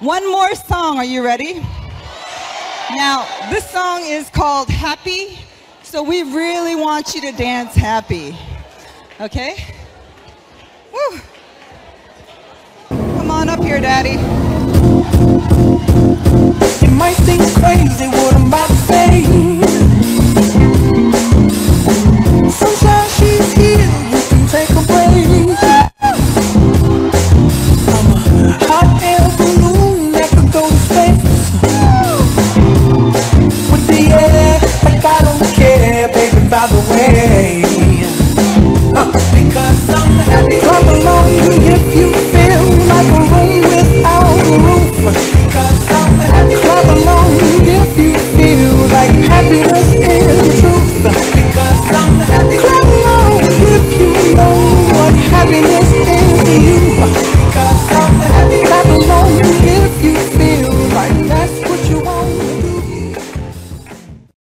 One more song. Are you ready? Now, this song is called Happy, so we really want you to dance happy. Okay? Woo. Come on up here, Daddy. Come along if you feel like a room without a roof. If you feel like happiness.